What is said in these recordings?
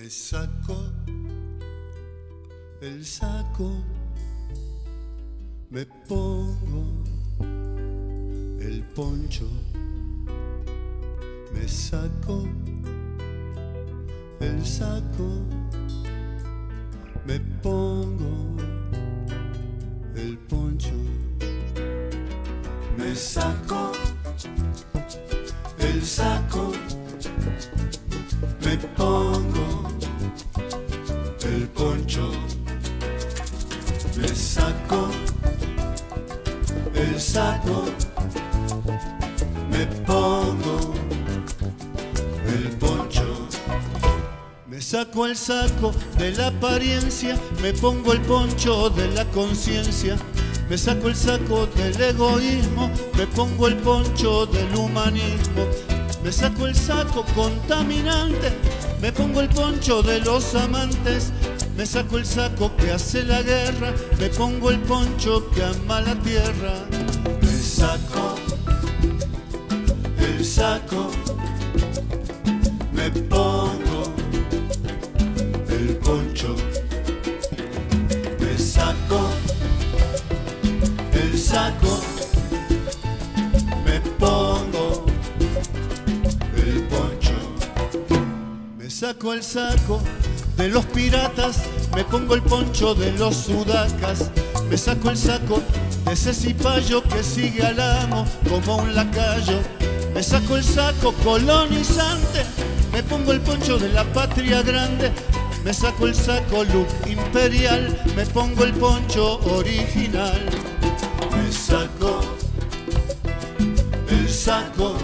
Me saco el saco, me pongo el poncho, me saco el saco, me pongo me saco el saco, me pongo el poncho. Me saco el saco de la apariencia, me pongo el poncho de la conciencia. Me saco el saco del egoísmo, me pongo el poncho del humanismo. Me saco el saco contaminante, me pongo el poncho de los amantes. Me saco el saco que hace la guerra, me pongo el poncho que ama la tierra. Me saco el saco, me pongo el poncho, me saco el saco, me pongo el poncho, me saco el saco de los piratas, me pongo el poncho de los sudacas, me saco el saco de ese cipayo que sigue al amo como un lacayo, me saco el saco colonizante, me pongo el poncho de la patria grande, me saco el saco look imperial, me pongo el poncho original, me saco el saco,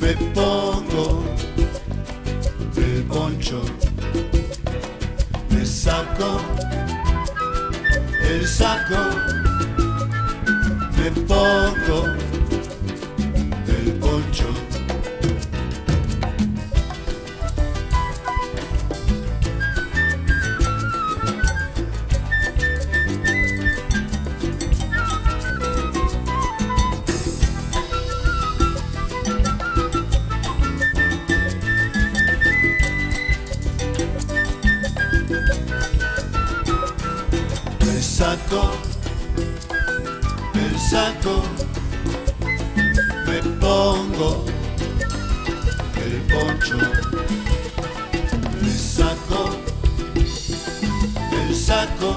me pongo poncho, me saco el saco, me pongo el saco, me pongo el poncho, me saco el saco,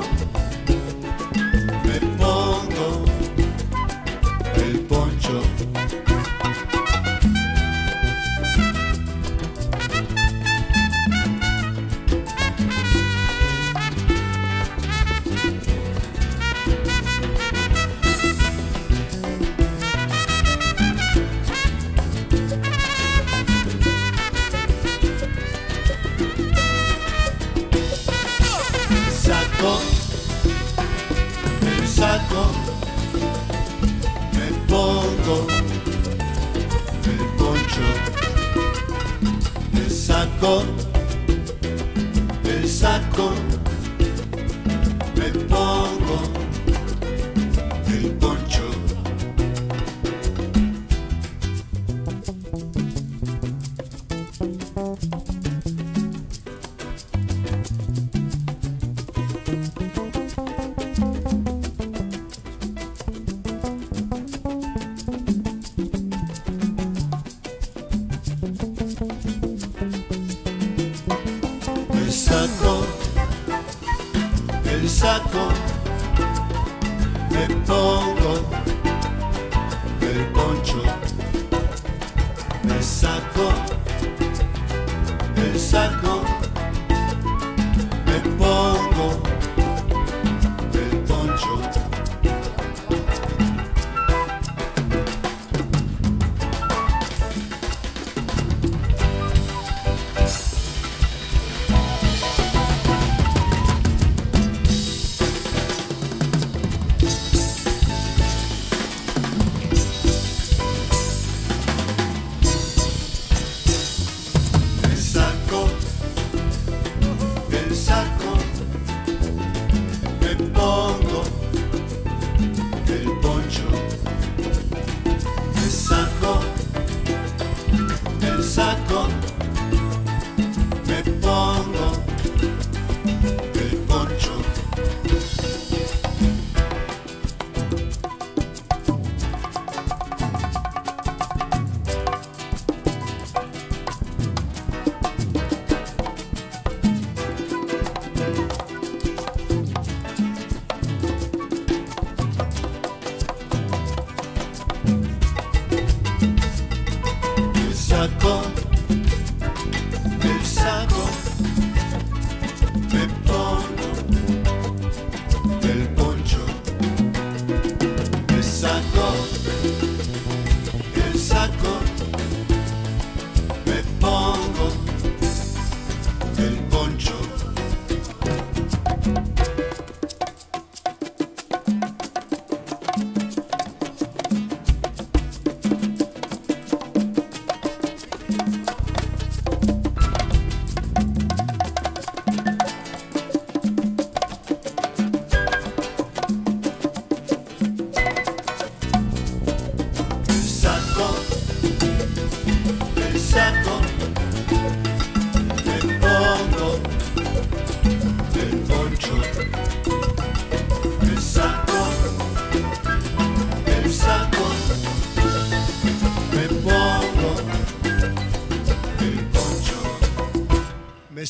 saco, el saco, me pongo el poncho.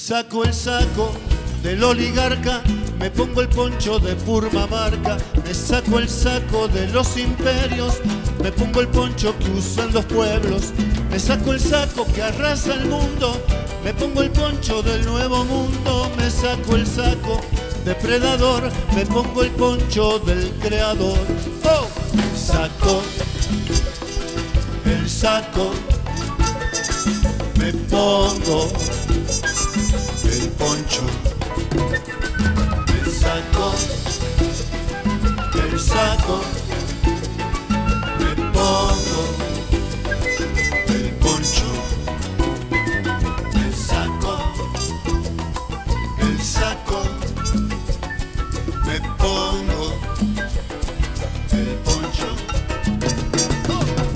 Saco el saco del oligarca, me pongo el poncho de Purma marca, me saco el saco de los imperios, me pongo el poncho que usan los pueblos, me saco el saco que arrasa el mundo, me pongo el poncho del nuevo mundo, me saco el saco depredador, me pongo el poncho del creador. ¡Oh! Saco el saco, me pongo el saco, el saco, me pongo el poncho, el saco, el saco, me pongo el poncho,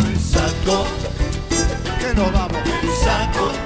el saco, que no vamos, el saco.